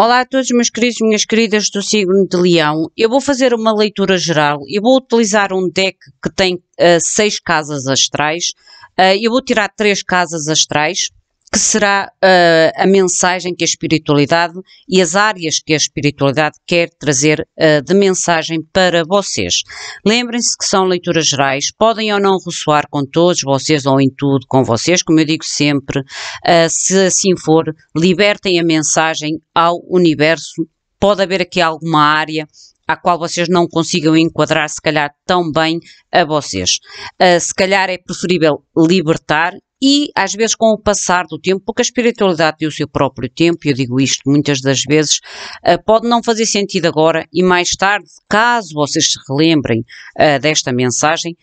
Olá a todos meus queridos e minhas queridas do signo de Leão. Eu vou fazer uma leitura geral. Eu vou utilizar um deck que tem uh, seis casas astrais. Uh, eu vou tirar três casas astrais que será uh, a mensagem que a espiritualidade e as áreas que a espiritualidade quer trazer uh, de mensagem para vocês. Lembrem-se que são leituras gerais, podem ou não ressoar com todos vocês ou em tudo com vocês, como eu digo sempre, uh, se assim for, libertem a mensagem ao universo. Pode haver aqui alguma área à qual vocês não consigam enquadrar, se calhar, tão bem a vocês. Uh, se calhar é preferível libertar e às vezes com o passar do tempo, porque a espiritualidade tem o seu próprio tempo, eu digo isto muitas das vezes, uh, pode não fazer sentido agora e mais tarde, caso vocês se relembrem uh, desta mensagem,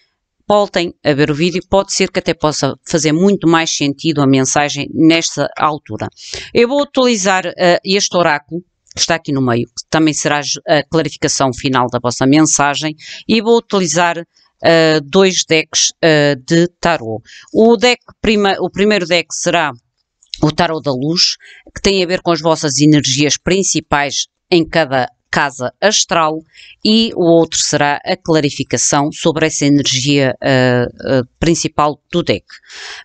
voltem a ver o vídeo, pode ser que até possa fazer muito mais sentido a mensagem nesta altura. Eu vou utilizar uh, este oráculo, que está aqui no meio, que também será a clarificação final da vossa mensagem, e vou utilizar uh, dois decks uh, de tarot. O, deck prima, o primeiro deck será o tarot da luz, que tem a ver com as vossas energias principais em cada casa astral e o outro será a clarificação sobre essa energia uh, uh, principal do deck.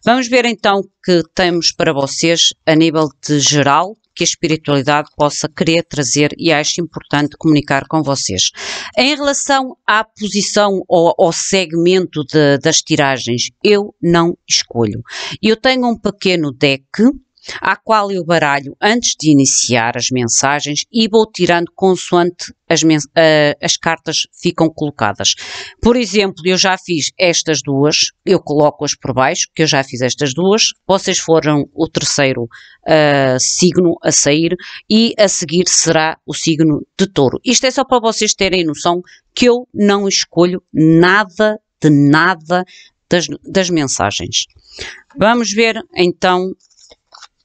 Vamos ver então que temos para vocês a nível de geral que a espiritualidade possa querer trazer e acho importante comunicar com vocês. Em relação à posição ou ao segmento de, das tiragens, eu não escolho. Eu tenho um pequeno deck à qual eu baralho antes de iniciar as mensagens e vou tirando consoante as, uh, as cartas ficam colocadas. Por exemplo, eu já fiz estas duas, eu coloco-as por baixo, que eu já fiz estas duas, vocês foram o terceiro uh, signo a sair e a seguir será o signo de touro. Isto é só para vocês terem noção que eu não escolho nada de nada das, das mensagens. Vamos ver então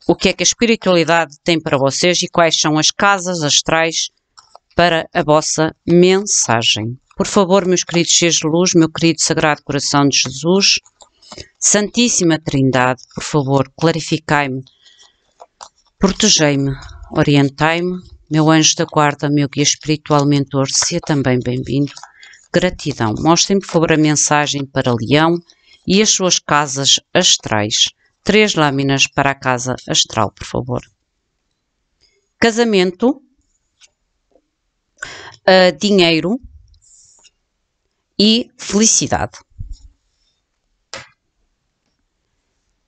o que é que a espiritualidade tem para vocês e quais são as casas astrais para a vossa mensagem. Por favor, meus queridos seres de luz, meu querido Sagrado Coração de Jesus, Santíssima Trindade, por favor, clarificai-me, protegei-me, orientai-me, meu anjo da guarda, meu guia espiritual mentor, seja também bem-vindo. Gratidão. Mostrem, por favor, a mensagem para Leão e as suas casas astrais três lâminas para a casa astral, por favor. Casamento, uh, dinheiro e felicidade.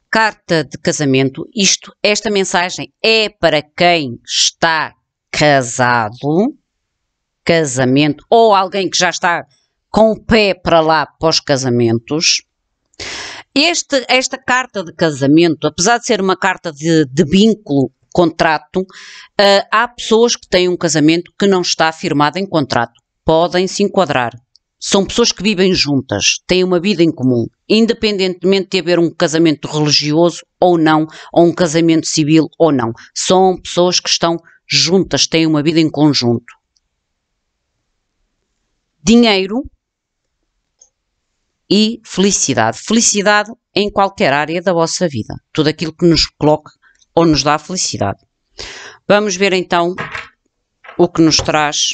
Carta de casamento, isto, esta mensagem é para quem está casado, casamento, ou alguém que já está com o pé para lá os casamentos. Este, esta carta de casamento, apesar de ser uma carta de, de vínculo, contrato, uh, há pessoas que têm um casamento que não está firmado em contrato. Podem se enquadrar. São pessoas que vivem juntas, têm uma vida em comum, independentemente de haver um casamento religioso ou não, ou um casamento civil ou não. São pessoas que estão juntas, têm uma vida em conjunto. Dinheiro e felicidade. Felicidade em qualquer área da vossa vida. Tudo aquilo que nos coloque ou nos dá felicidade. Vamos ver então o que nos traz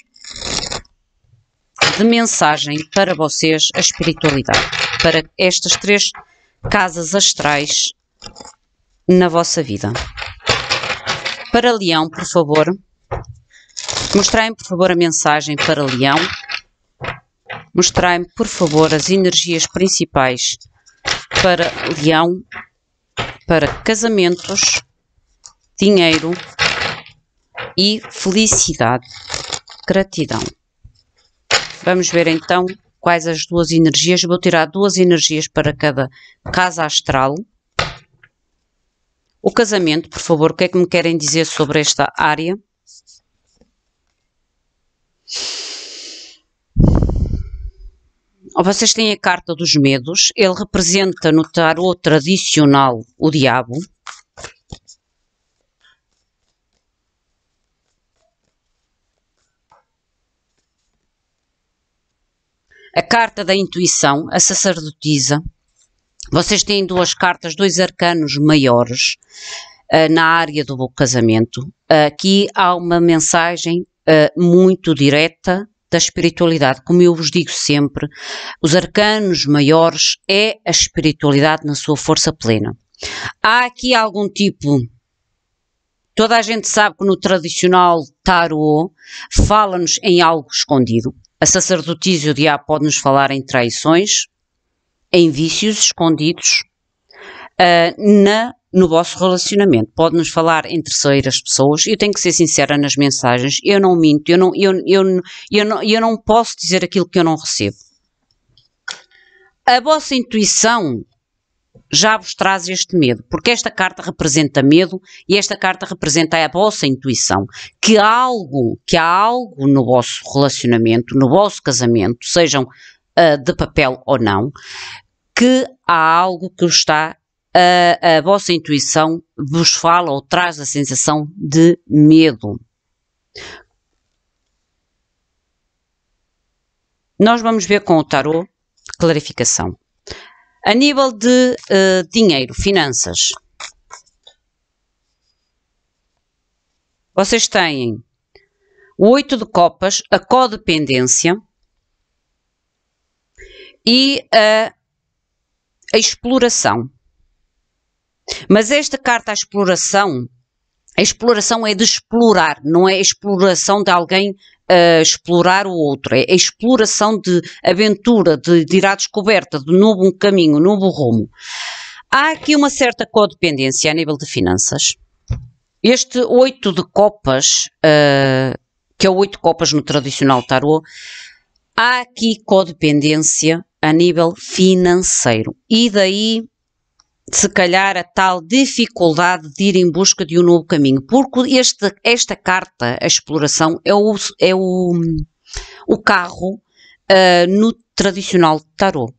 de mensagem para vocês a espiritualidade, para estas três casas astrais na vossa vida. Para Leão, por favor, mostrem por favor a mensagem para Leão Mostrai-me, por favor, as energias principais para leão, para casamentos, dinheiro e felicidade. Gratidão. Vamos ver então quais as duas energias. Vou tirar duas energias para cada casa astral. O casamento, por favor, o que é que me querem dizer sobre esta área? Vocês têm a carta dos medos, ele representa no tarot tradicional o diabo. A carta da intuição, a sacerdotisa. Vocês têm duas cartas, dois arcanos maiores. uh, na área do casamento, aqui há uma mensagem muito direta da espiritualidade. Como eu vos digo sempre, os arcanos maiores é a espiritualidade na sua força plena. Há aqui algum tipo. Toda a gente sabe que no tradicional tarot fala-nos em algo escondido. A sacerdotisa o diabo pode nos falar em traições, em vícios escondidos, uh, na no vosso relacionamento. Pode-nos falar em terceiras pessoas. Eu tenho que ser sincera nas mensagens. Eu não minto. Eu não, eu, eu, eu, não, eu não posso dizer aquilo que eu não recebo. A vossa intuição já vos traz este medo, porque esta carta representa medo e esta carta representa a vossa intuição, que há algo, que há algo no vosso relacionamento, no vosso casamento, sejam uh, de papel ou não, que há algo que está a, a vossa intuição vos fala ou traz a sensação de medo. Nós vamos ver com o tarot clarificação. A nível de uh, dinheiro, finanças, vocês têm o oito de copas, a codependência e a, a exploração. Mas esta carta à exploração, a exploração é de explorar, não é a exploração de alguém uh, explorar o outro, é a exploração de aventura, de, de ir à descoberta de novo um caminho, novo rumo. Há aqui uma certa codependência a nível de finanças. Este oito de copas, uh, que é o oito copas no tradicional tarot, há aqui codependência a nível financeiro. E daí se calhar a tal dificuldade de ir em busca de um novo caminho, porque este, esta carta, a exploração, é o, é o, o carro uh, no tradicional tarot.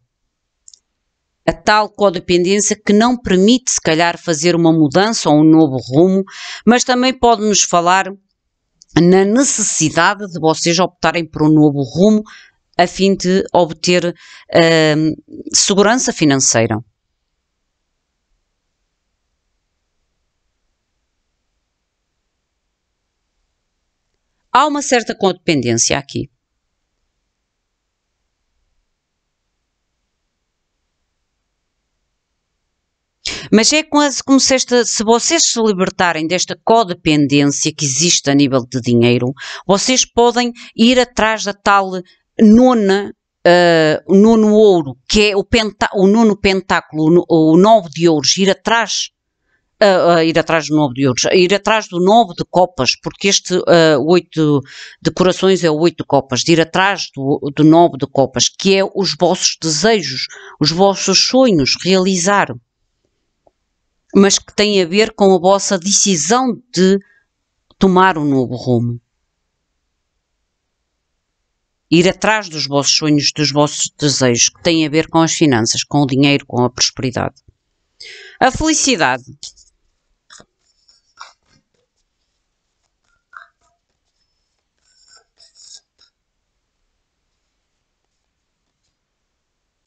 A tal codependência que não permite, se calhar, fazer uma mudança ou um novo rumo, mas também pode nos falar na necessidade de vocês optarem por um novo rumo a fim de obter uh, segurança financeira. Há uma certa codependência aqui. Mas é quase como se, esta, se vocês se libertarem desta codependência que existe a nível de dinheiro, vocês podem ir atrás da tal nona, uh, nono ouro, que é o, penta, o nono pentáculo, o, o nove de ouros, ir atrás a, a, ir atrás do novo de ouros, a ir atrás do novo de copas, porque este oito de corações é o oito de copas, de ir atrás do, do novo de copas, que é os vossos desejos, os vossos sonhos, realizar, mas que tem a ver com a vossa decisão de tomar um novo rumo. Ir atrás dos vossos sonhos, dos vossos desejos, que têm a ver com as finanças, com o dinheiro, com a prosperidade. A felicidade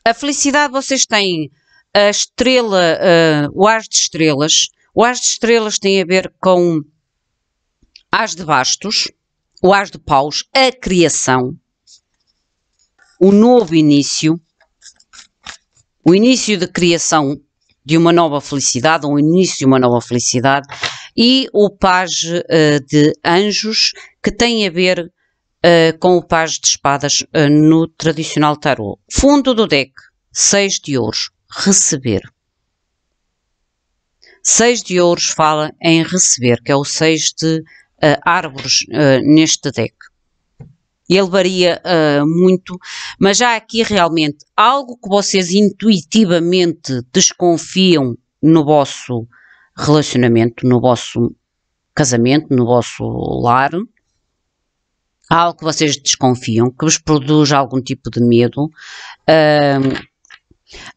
A felicidade vocês têm a estrela, uh, o as de estrelas. O as de estrelas tem a ver com as de bastos, o as de paus, a criação, o novo início, o início de criação de uma nova felicidade, ou o início de uma nova felicidade, e o paje uh, de anjos, que tem a ver uh, com o pajem de espadas uh, no tradicional tarot. Fundo do deck, 6 de ouros, receber. 6 de ouros fala em receber, que é o 6 de uh, árvores neste deck. Ele varia muito, mas já aqui realmente algo que vocês intuitivamente desconfiam no vosso relacionamento, no vosso casamento, no vosso lar, há algo que vocês desconfiam, que vos produz algum tipo de medo.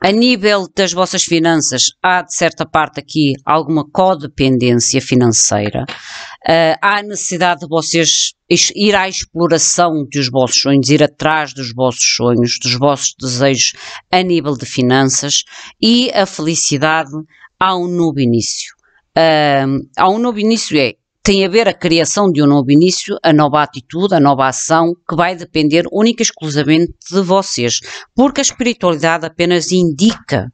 A nível das vossas finanças, há de certa parte aqui alguma codependência financeira. Uh, há a necessidade de vocês ir à exploração dos vossos sonhos, ir atrás dos vossos sonhos, dos vossos desejos a nível de finanças e a felicidade há um novo início. uh, há um novo início é tem a ver a criação de um novo início, a nova atitude, a nova ação, que vai depender única e exclusivamente de vocês, porque a espiritualidade apenas indica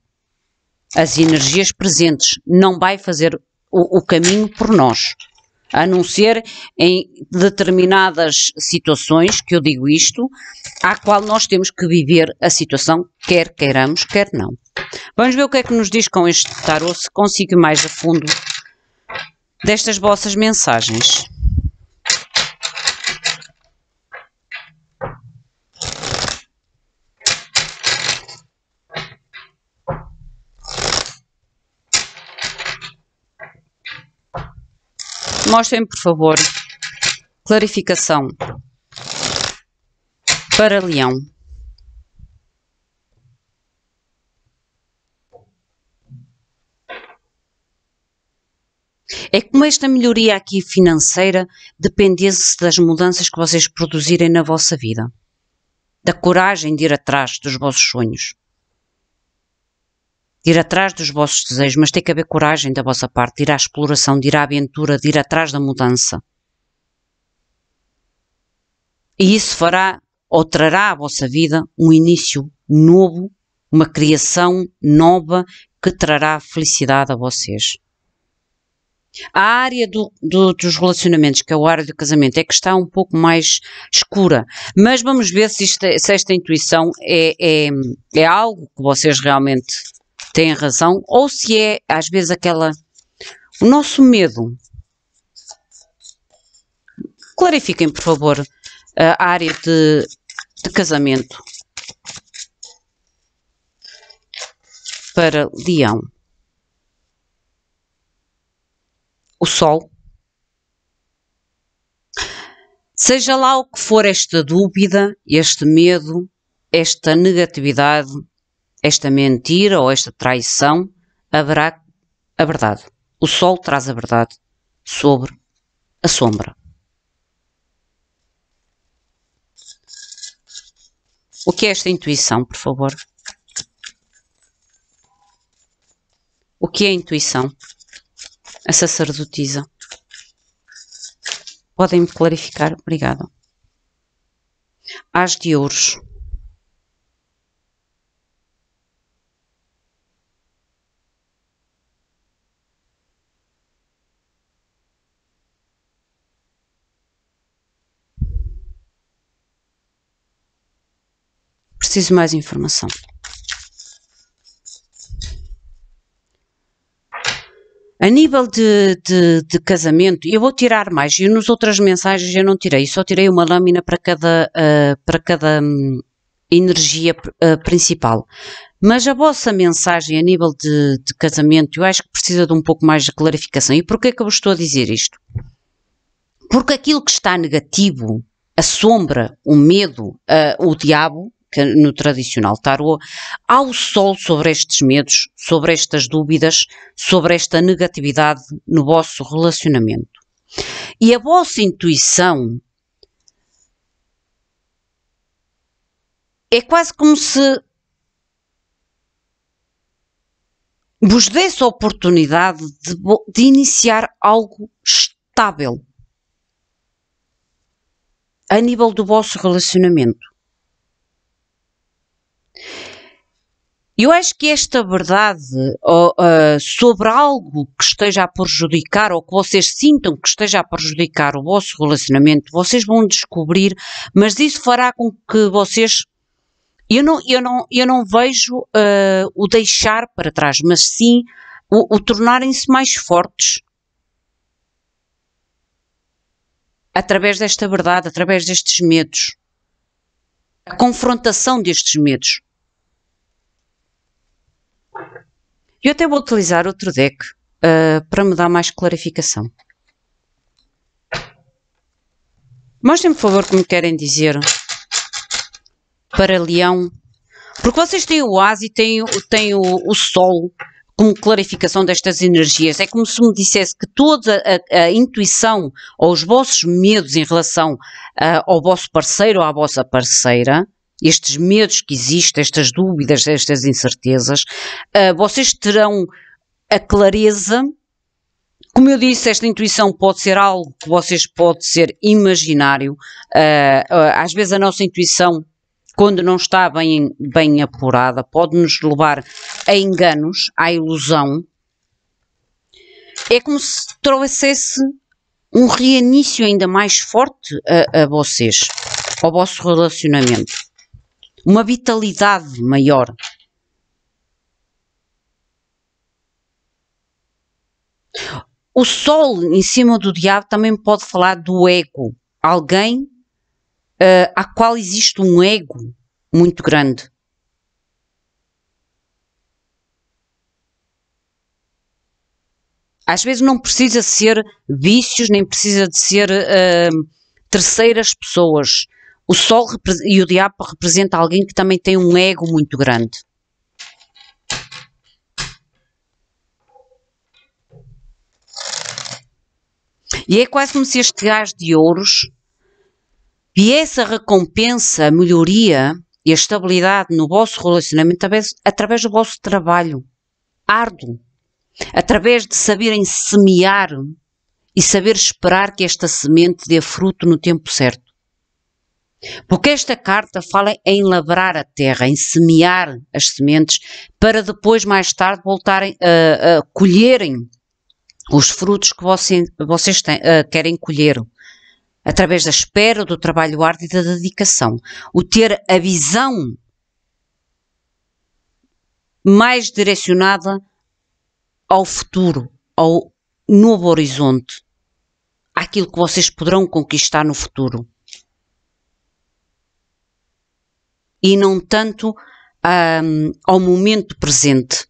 as energias presentes, não vai fazer o, o caminho por nós. A não ser em determinadas situações, que eu digo isto, à qual nós temos que viver a situação, quer queiramos, quer não. Vamos ver o que é que nos diz com este tarot, se consigo mais a fundo destas vossas mensagens. Mostrem, por favor, clarificação para Leão. É como esta melhoria aqui financeira dependesse das mudanças que vocês produzirem na vossa vida. Da coragem de ir atrás dos vossos sonhos. De ir atrás dos vossos desejos, mas tem que haver coragem da vossa parte, de ir à exploração, de ir à aventura, de ir atrás da mudança. E isso fará ou trará à vossa vida um início novo, uma criação nova que trará felicidade a vocês. A área do, do, dos relacionamentos, que é a área do casamento, é que está um pouco mais escura. Mas vamos ver se, isto, se esta intuição é, é, é algo que vocês realmente têm razão ou se é, às vezes, aquela. O nosso medo. Clarifiquem, por favor, a área de, de casamento para Leão. O Sol. Seja lá o que for esta dúvida, este medo, esta negatividade, esta mentira ou esta traição, haverá a verdade. O Sol traz a verdade sobre a sombra. O que é esta intuição, por favor? O que é intuição? A sacerdotisa. Podem-me clarificar? Obrigada. As de ouros. Preciso mais informação. A nível de, de, de, casamento, eu vou tirar mais. E nas outras mensagens eu não tirei, só tirei uma lâmina para cada, uh, para cada um, energia uh, principal. Mas a vossa mensagem a nível de, de, casamento, eu acho que precisa de um pouco mais de clarificação. E porquê que eu estou a dizer isto? Porque aquilo que está negativo, a sombra, o medo, uh, o diabo, no tradicional há o sol sobre estes medos, sobre estas dúvidas, sobre esta negatividade no vosso relacionamento. E a vossa intuição é quase como se vos desse a oportunidade de, de iniciar algo estável a nível do vosso relacionamento. Eu acho que esta verdade uh, uh, sobre algo que esteja a prejudicar ou que vocês sintam que esteja a prejudicar o vosso relacionamento, vocês vão descobrir, mas isso fará com que vocês. Eu não, eu não, eu não vejo uh, o deixar para trás, mas sim o, o tornarem-se mais fortes. Através desta verdade, através destes medos. A confrontação destes medos. Eu até vou utilizar outro deck uh, para me dar mais clarificação. Mostrem-me, por favor, como querem dizer para Leão. Porque vocês têm o As e têm, têm o, o Sol como clarificação destas energias. É como se me dissesse que toda a, a intuição ou os vossos medos em relação uh, ao vosso parceiro ou à vossa parceira estes medos que existem, estas dúvidas, estas incertezas, uh, vocês terão a clareza Como eu disse, esta intuição pode ser algo que vocês pode ser imaginário. Uh, às vezes a nossa intuição, quando não está bem, bem apurada, pode nos levar a enganos, à ilusão. É como se trouxesse um reinício ainda mais forte a, a vocês, ao vosso relacionamento. Uma vitalidade maior. O sol em cima do diabo também pode falar do ego. Alguém uh, a qual existe um ego muito grande. Às vezes não precisa ser vícios, nem precisa de ser uh, terceiras pessoas. O sol e o diabo representam alguém que também tem um ego muito grande. E é quase como se este gás de ouros viesse a recompensa, a melhoria e a estabilidade no vosso relacionamento através, através do vosso trabalho árduo, através de saberem semear e saber esperar que esta semente dê fruto no tempo certo. Porque esta carta fala em labrar a terra, em semear as sementes, para depois, mais tarde, voltarem a, a colherem os frutos que você, vocês têm, uh, querem colher através da espera, do trabalho árduo e da dedicação. O ter a visão mais direcionada ao futuro, ao novo horizonte, àquilo que vocês poderão conquistar no futuro. E não tanto um, ao momento presente.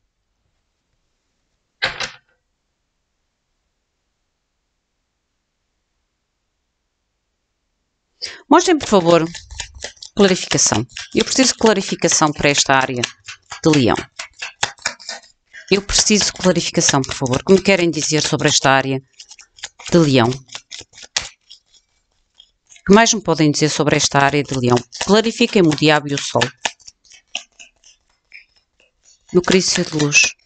Mostrem, por favor, clarificação. Eu preciso de clarificação para esta área de leão. Eu preciso de clarificação, por favor. Como querem dizer sobre esta área de leão? Que mais me podem dizer sobre esta área de leão? Clarifiquem-me o diabo e o sol. No crício de luz.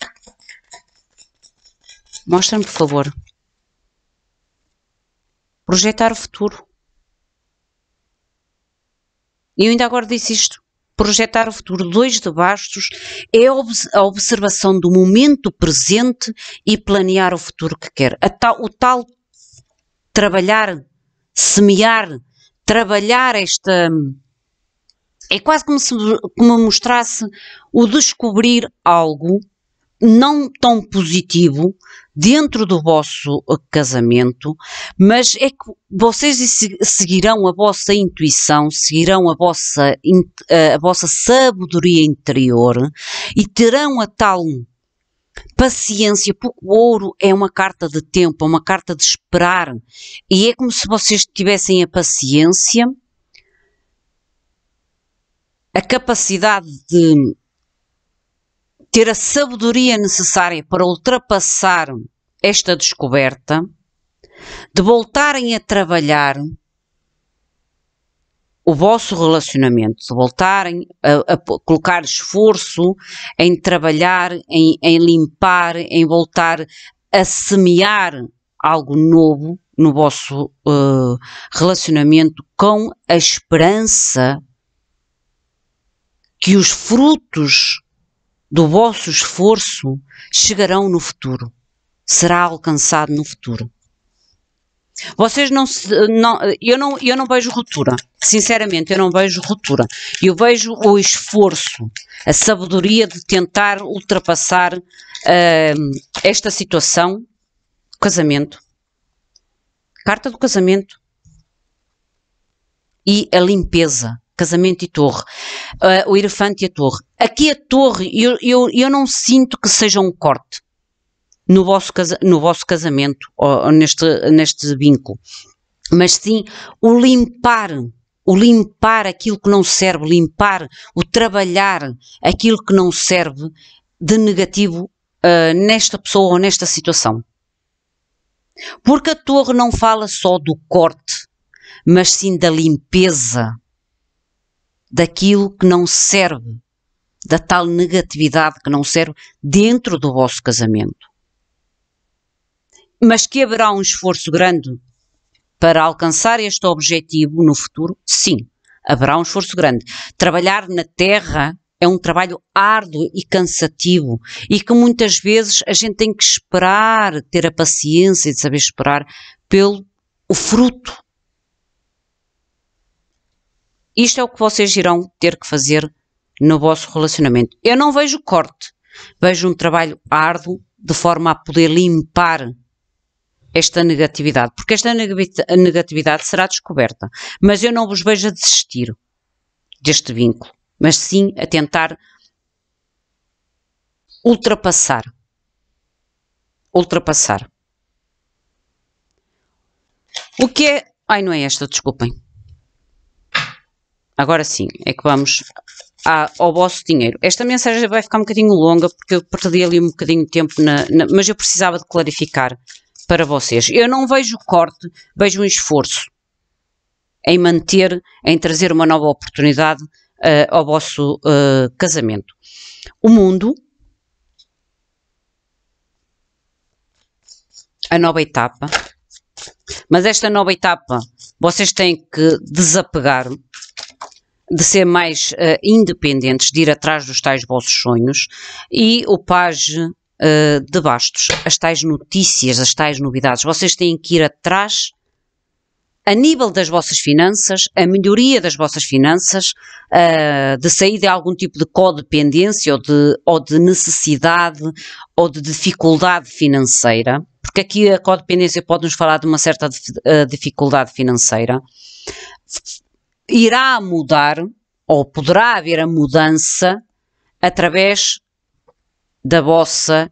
Mostrem-me, por favor. Projetar o futuro. E eu ainda agora disse isto. Projetar o futuro. Dois de bastos é a observação do momento presente e planear o futuro que quer. Tal, o tal trabalhar, semear, trabalhar esta. É quase como se como mostrasse o descobrir algo não tão positivo dentro do vosso casamento, mas é que vocês seguirão a vossa intuição, seguirão a vossa, a vossa sabedoria interior e terão a tal paciência, porque o ouro é uma carta de tempo, é uma carta de esperar, e é como se vocês tivessem a paciência, a capacidade de ter a sabedoria necessária para ultrapassar esta descoberta, de voltarem a trabalhar o vosso relacionamento, de voltarem a, a colocar esforço em trabalhar, em, em limpar, em voltar a semear algo novo no vosso uh, relacionamento com a esperança que os frutos do vosso esforço chegarão no futuro, será alcançado no futuro. Vocês não, não, eu não, eu não vejo ruptura. Sinceramente, eu não vejo ruptura. Eu vejo o esforço, a sabedoria de tentar ultrapassar uh, esta situação. Casamento. Carta do casamento. E a limpeza casamento e torre, uh, o elefante e a torre. Aqui a torre, eu, eu, eu não sinto que seja um corte no vosso, casa, no vosso casamento, ou, neste, neste vínculo, mas sim o limpar, o limpar aquilo que não serve, limpar, o trabalhar aquilo que não serve de negativo uh, nesta pessoa ou nesta situação. Porque a torre não fala só do corte, mas sim da limpeza, daquilo que não serve, da tal negatividade que não serve dentro do vosso casamento. Mas que haverá um esforço grande para alcançar este objetivo no futuro? Sim, haverá um esforço grande. Trabalhar na terra é um trabalho árduo e cansativo e que muitas vezes a gente tem que esperar, ter a paciência de saber esperar pelo o fruto. Isto é o que vocês irão ter que fazer no vosso relacionamento. Eu não vejo corte, vejo um trabalho árduo de forma a poder limpar esta negatividade, porque esta negatividade será descoberta, mas eu não vos vejo a desistir deste vínculo mas sim a tentar ultrapassar. Ultrapassar. O que é. Ai, não é esta, desculpem. Agora sim, é que vamos ao vosso dinheiro. Esta mensagem vai ficar um bocadinho longa porque eu perdi ali um bocadinho de tempo, na, na, mas eu precisava de clarificar para vocês. Eu não vejo corte, vejo um esforço em manter, em trazer uma nova oportunidade uh, ao vosso uh, casamento. O mundo, a nova etapa, mas esta nova etapa vocês têm que desapegar de ser mais uh, independentes, de ir atrás dos tais vossos sonhos e o page uh, de bastos, as tais notícias, as tais novidades, vocês têm que ir atrás a nível das vossas finanças, a melhoria das vossas finanças, uh, de sair de algum tipo de codependência ou de, ou de necessidade ou de dificuldade financeira, porque aqui a codependência pode nos falar de uma certa uh, dificuldade financeira, irá mudar ou poderá haver a mudança através da vossa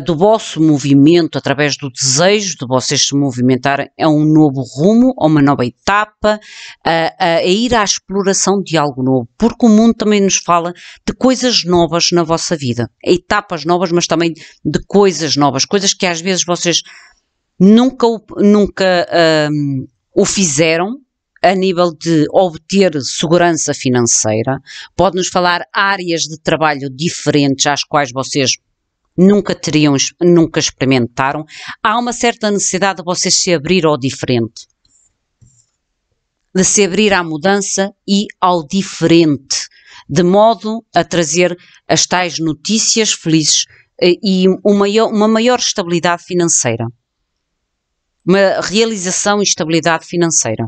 do vosso movimento, através do desejo de vocês se movimentarem a um novo rumo, a uma nova etapa, a, a, ir à exploração de algo novo, porque o mundo também nos fala de coisas novas na vossa vida, etapas novas, mas também de coisas novas, coisas que às vezes vocês nunca, nunca um, o fizeram, a nível de obter segurança financeira, pode nos falar áreas de trabalho diferentes às quais vocês nunca teriam, nunca experimentaram, há uma certa necessidade de vocês se abrir ao diferente. De se abrir à mudança e ao diferente, de modo a trazer as tais notícias felizes eh, e uma maior estabilidade financeira. Uma realização e estabilidade financeira.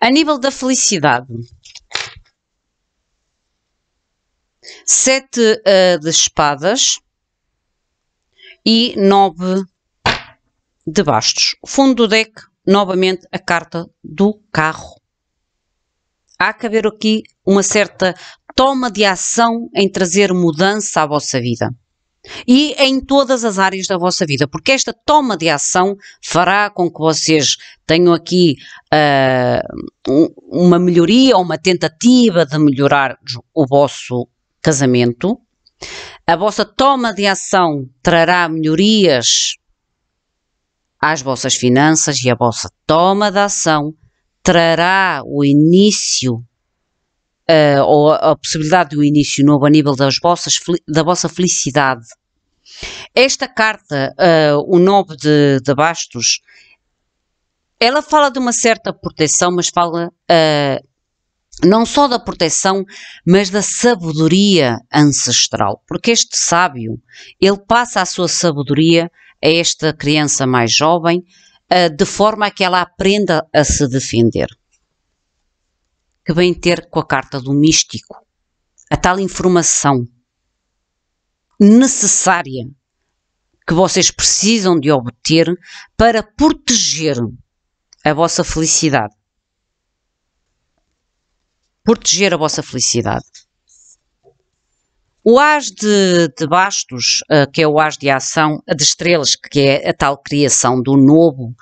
A nível da felicidade, sete uh, de espadas e nove de bastos. Fundo do deck, novamente a carta do carro. Há que haver aqui uma certa toma de ação em trazer mudança à vossa vida. E em todas as áreas da vossa vida, porque esta toma de ação fará com que vocês tenham aqui uh, uma melhoria ou uma tentativa de melhorar o vosso casamento. A vossa toma de ação trará melhorias às vossas finanças e a vossa toma de ação trará o início uh, ou a possibilidade do início novo a nível das vossas, da vossa felicidade. Esta carta, uh, o nove de, de bastos, ela fala de uma certa proteção, mas fala uh, não só da proteção, mas da sabedoria ancestral, porque este sábio, ele passa a sua sabedoria a esta criança mais jovem, de forma a que ela aprenda a se defender. Que vem ter com a carta do místico, a tal informação necessária que vocês precisam de obter para proteger a vossa felicidade proteger a vossa felicidade. O as de, de bastos, uh, que é o as de ação, de estrelas, que é a tal criação do novo,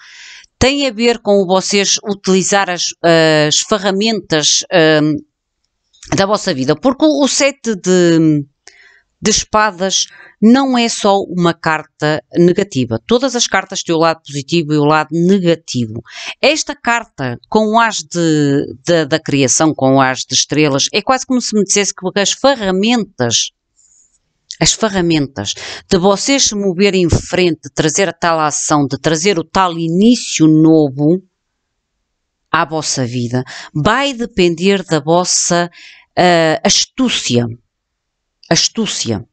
tem a ver com vocês utilizar as, as ferramentas uh, da vossa vida, porque o, o sete de, de espadas não é só uma carta negativa. Todas as cartas têm o lado positivo e o lado negativo. Esta carta, com o as de, de, da criação, com o as de estrelas, é quase como se me dissesse que as ferramentas as ferramentas de vocês se moverem em frente, de trazer a tal ação, de trazer o tal início novo à vossa vida, vai depender da vossa uh, astúcia. Astúcia.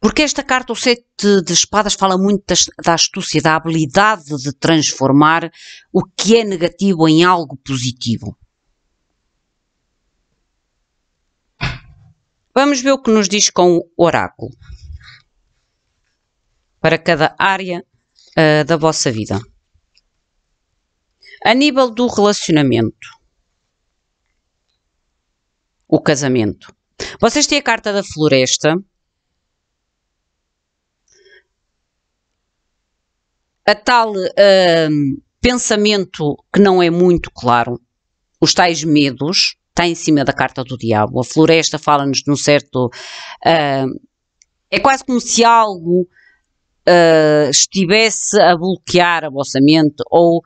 Porque esta carta, o sete de espadas, fala muito da astúcia, da habilidade de transformar o que é negativo em algo positivo. Vamos ver o que nos diz com o oráculo. Para cada área uh, da vossa vida. A nível do relacionamento. O casamento. Vocês têm a carta da floresta a tal uh, pensamento que não é muito claro, os tais medos, está em cima da carta do diabo. A floresta fala-nos de um certo. Uh, é quase como se algo uh, estivesse a bloquear a vossa mente ou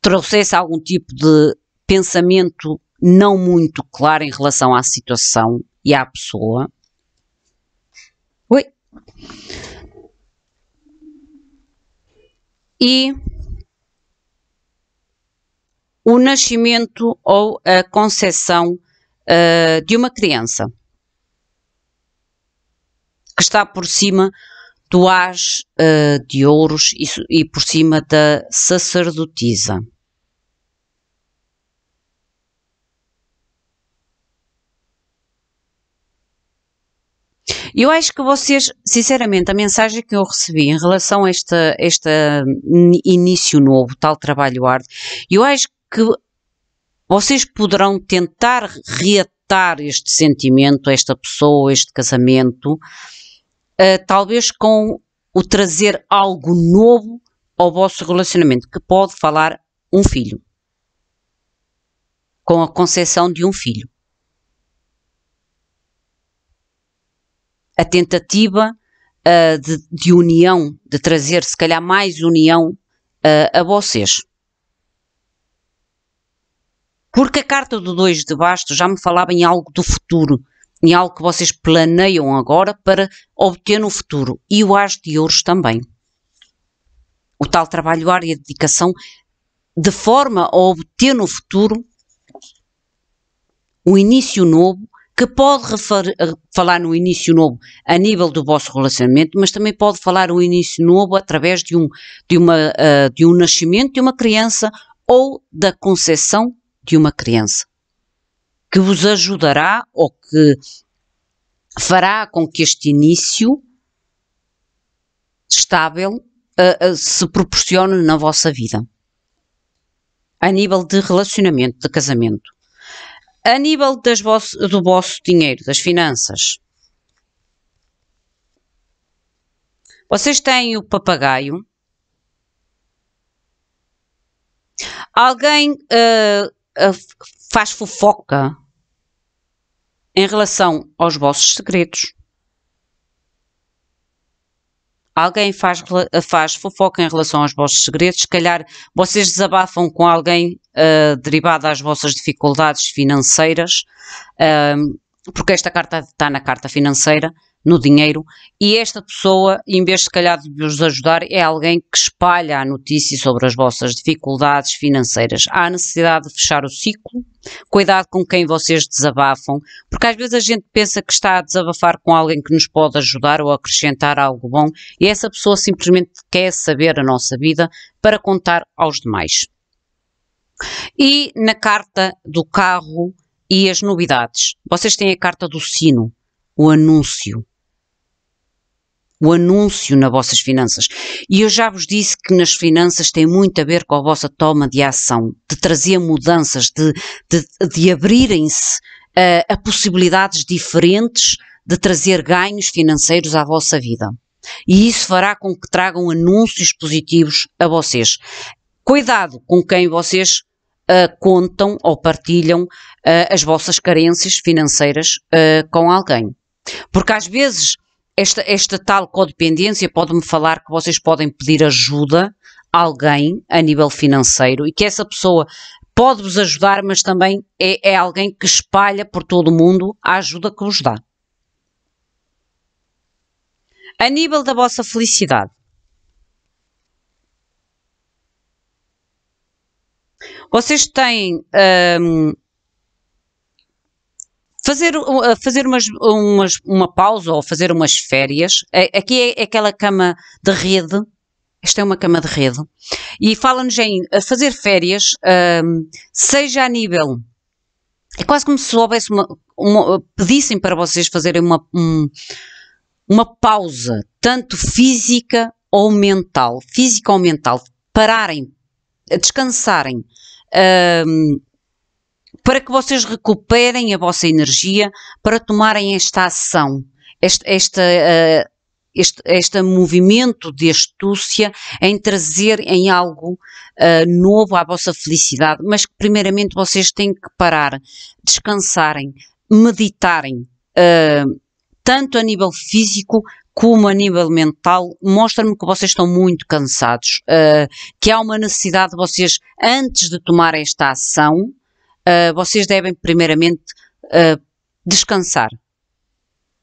trouxesse algum tipo de pensamento não muito claro em relação à situação e à pessoa. Oi e o nascimento ou a concepção uh, de uma criança que está por cima do as uh, de ouros e, e por cima da sacerdotisa. Eu acho que vocês, sinceramente, a mensagem que eu recebi em relação a este, este início novo, tal trabalho arte, eu acho que vocês poderão tentar reatar este sentimento, esta pessoa, este casamento, uh, talvez com o trazer algo novo ao vosso relacionamento, que pode falar um filho, com a concepção de um filho. a tentativa uh, de, de, união, de trazer se calhar mais união uh, a vocês. Porque a carta do 2 de basto já me falava em algo do futuro, em algo que vocês planeiam agora para obter no futuro. E o as de ouros também. O tal trabalho área dedicação de forma a obter no futuro um início novo que pode refer, falar no início novo a nível do vosso relacionamento, mas também pode falar um início novo através de um, de uma, uh, de um nascimento de uma criança ou da concepção de uma criança, que vos ajudará ou que fará com que este início estável uh, uh, se proporcione na vossa vida. A nível de relacionamento, de casamento. A nível vosso, do vosso dinheiro, das finanças, vocês têm o papagaio. Alguém uh, faz fofoca em relação aos vossos segredos. alguém faz, faz fofoca em relação aos vossos segredos, se calhar vocês desabafam com alguém uh, derivado às vossas dificuldades financeiras, uh, porque esta carta está na carta financeira, no dinheiro, e esta pessoa, em vez de se calhar de vos ajudar, é alguém que espalha a notícia sobre as vossas dificuldades financeiras. Há necessidade de fechar o ciclo, cuidado com quem vocês desabafam, porque às vezes a gente pensa que está a desabafar com alguém que nos pode ajudar ou acrescentar algo bom, e essa pessoa simplesmente quer saber a nossa vida para contar aos demais. E na carta do carro e as novidades, vocês têm a carta do sino, o anúncio o anúncio nas vossas finanças. E eu já vos disse que nas finanças tem muito a ver com a vossa toma de ação, de trazer mudanças, de, de, de abrirem-se uh, a possibilidades diferentes de trazer ganhos financeiros à vossa vida. E isso fará com que tragam anúncios positivos a vocês. Cuidado com quem vocês uh, contam ou partilham uh, as vossas carências financeiras com alguém. Porque às vezes esta, esta tal codependência pode-me falar que vocês podem pedir ajuda a alguém a nível financeiro e que essa pessoa pode-vos ajudar, mas também é, é alguém que espalha por todo o mundo a ajuda que vos dá. A nível da vossa felicidade, vocês têm um, fazer, fazer umas, umas, uma pausa ou fazer umas férias. Aqui é, é aquela cama de rede. Esta é uma cama de rede. E fala-nos em fazer férias, um, seja a nível. É quase como se houvesse uma, uma pedissem para vocês fazerem uma, um, uma pausa, tanto física ou mental. Física ou mental. Pararem, descansarem. Um, para que vocês recuperem a vossa energia para tomarem esta ação, este, esta, uh, este, este movimento de astúcia em trazer em algo uh, novo à vossa felicidade, mas que primeiramente vocês têm que parar, descansarem, meditarem, uh, tanto a nível físico como a nível mental, mostra-me que vocês estão muito cansados, uh, que há uma necessidade de vocês, antes de tomar esta ação, uh, vocês devem primeiramente uh, descansar.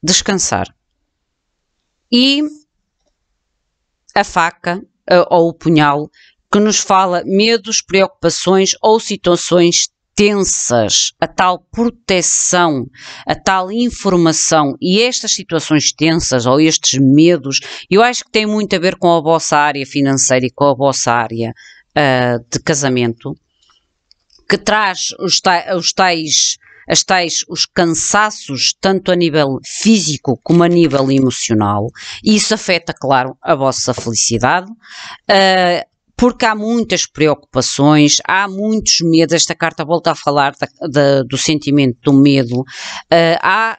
Descansar. E a faca uh, ou o punhal que nos fala medos, preocupações ou situações tensas, a tal proteção, a tal informação e estas situações tensas ou estes medos, eu acho que tem muito a ver com a vossa área financeira e com a vossa área uh, de casamento que traz os, tais, os tais, as tais, os cansaços, tanto a nível físico como a nível emocional, e isso afeta, claro, a vossa felicidade. Uh, porque há muitas preocupações, há muitos medos. Esta carta volta a falar da, da, do sentimento do medo. Uh, há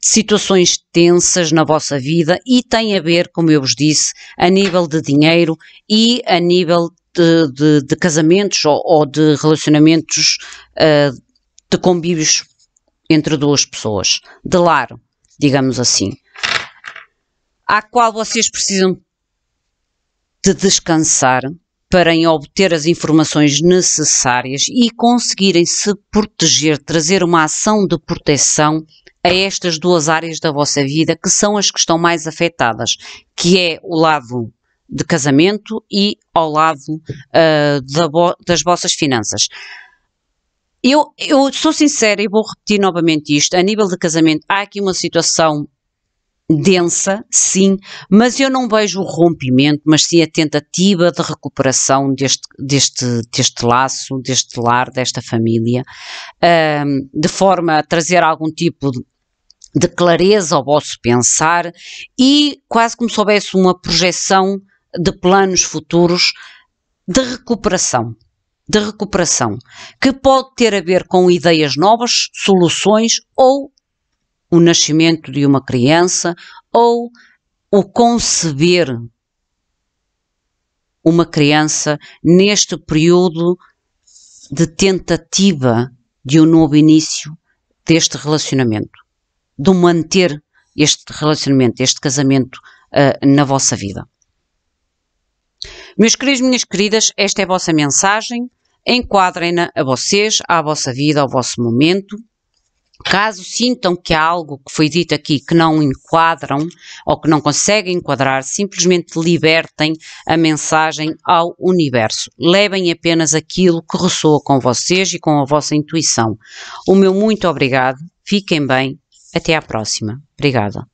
situações tensas na vossa vida e tem a ver, como eu vos disse, a nível de dinheiro e a nível de, de, de casamentos ou, ou, de relacionamentos uh, de convívios entre duas pessoas, de lar, digamos assim, à qual vocês precisam de descansar para obter as informações necessárias e conseguirem se proteger, trazer uma ação de proteção a estas duas áreas da vossa vida que são as que estão mais afetadas, que é o lado de casamento e ao lado uh, da das vossas finanças. Eu, eu sou sincera e vou repetir novamente isto. A nível de casamento, há aqui uma situação densa, sim, mas eu não vejo o rompimento, mas sim a tentativa de recuperação deste, deste, deste laço, deste lar, desta família, uh, de forma a trazer algum tipo de de clareza ao vosso pensar e quase como se houvesse uma projeção de planos futuros de recuperação. De recuperação, que pode ter a ver com ideias novas, soluções ou o nascimento de uma criança ou o conceber uma criança neste período de tentativa de um novo início deste relacionamento, de manter este relacionamento, este casamento uh, na vossa vida. Meus queridos, minhas queridas, esta é a vossa mensagem. Enquadrem-na a vocês, à vossa vida, ao vosso momento. Caso sintam que há algo que foi dito aqui que não enquadram ou que não conseguem enquadrar, simplesmente libertem a mensagem ao universo. Levem apenas aquilo que ressoa com vocês e com a vossa intuição. O meu muito obrigado. Fiquem bem. Até à próxima. Obrigada.